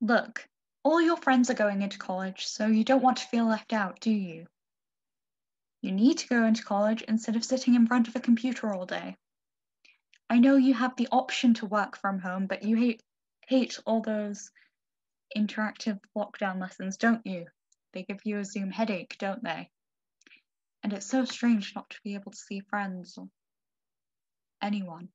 Look, all your friends are going into college, so you don't want to feel left out, do you? You need to go into college instead of sitting in front of a computer all day. I know you have the option to work from home, but you hate hate all those interactive lockdown lessons, don't you? They give you a Zoom headache, don't they? And it's so strange not to be able to see friends or anyone.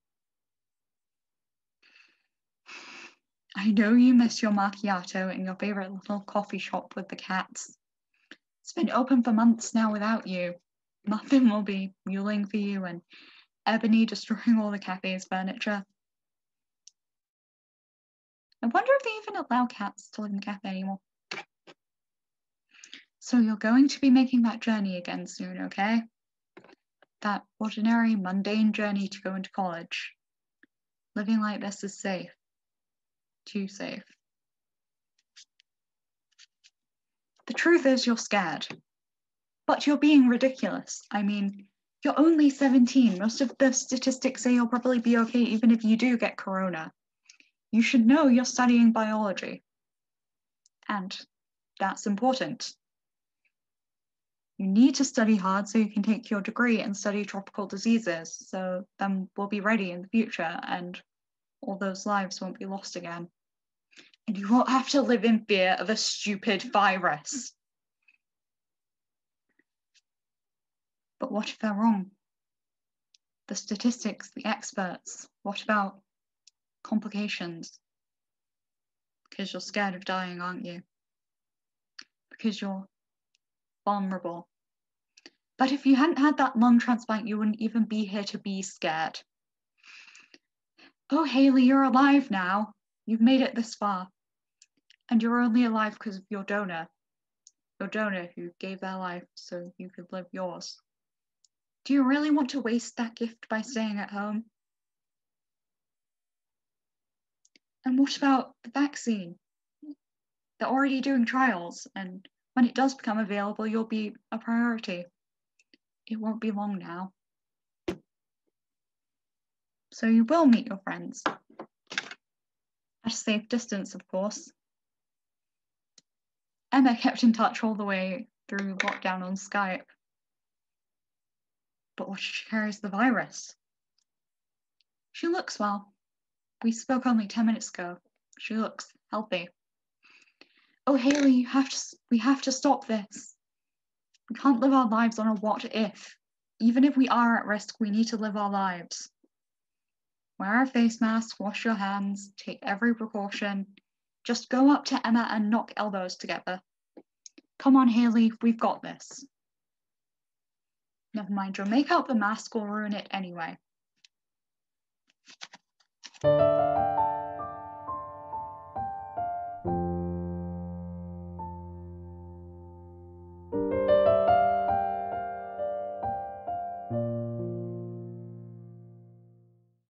I know you miss your macchiato in your favourite little coffee shop with the cats. It's been open for months now without you. Muffin will be mewling for you and Ebony destroying all the cafe's furniture. I wonder if they even allow cats to live in the cafe anymore. So you're going to be making that journey again soon, okay? That ordinary, mundane journey to go into college. Living like this is safe. Too safe. The truth is you're scared. But you're being ridiculous. I mean, you're only 17. Most of the statistics say you'll probably be okay even if you do get corona. You should know you're studying biology. And that's important. You need to study hard so you can take your degree and study tropical diseases, so then we'll be ready in the future and all those lives won't be lost again. And you won't have to live in fear of a stupid virus. But what if they're wrong? The statistics, the experts, what about complications? Because you're scared of dying, aren't you? Because you're vulnerable. But if you hadn't had that lung transplant, you wouldn't even be here to be scared. Oh, Hayley, you're alive now. You've made it this far. And you're only alive because of your donor. Your donor who gave their life so you could live yours. Do you really want to waste that gift by staying at home? And what about the vaccine? They're already doing trials, and when it does become available, you'll be a priority. It won't be long now. So you will meet your friends. At a safe distance, of course. Emma kept in touch all the way through lockdown on Skype. But what she carries the virus? She looks well. We spoke only 10 minutes ago. She looks healthy. Oh, Hayley, you have to, we have to stop this. We can't live our lives on a what if. Even if we are at risk, we need to live our lives. Wear a face mask, wash your hands, take every precaution. Just go up to Emma and knock elbows together. Come on, Hayley, we've got this. Never mind, your makeup, the mask will ruin it anyway.